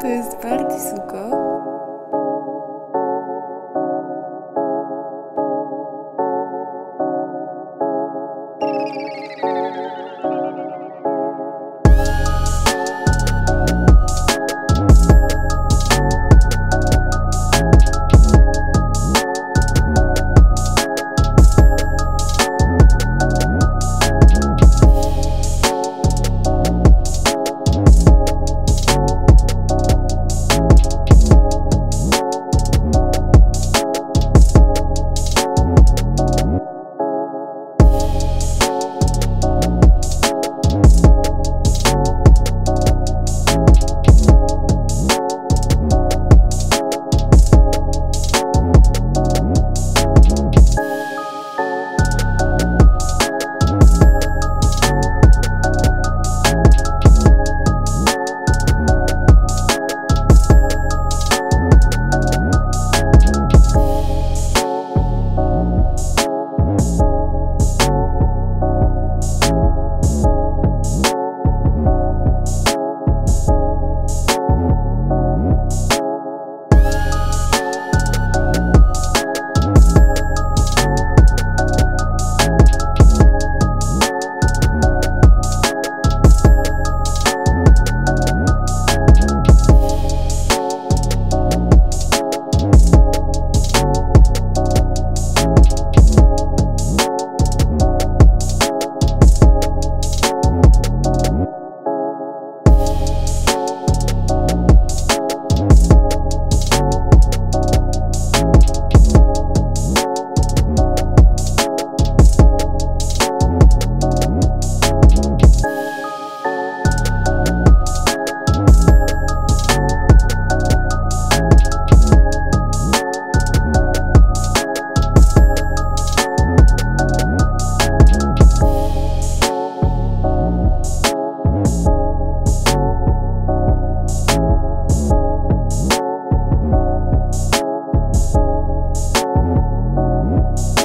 To jest Barty Suko. you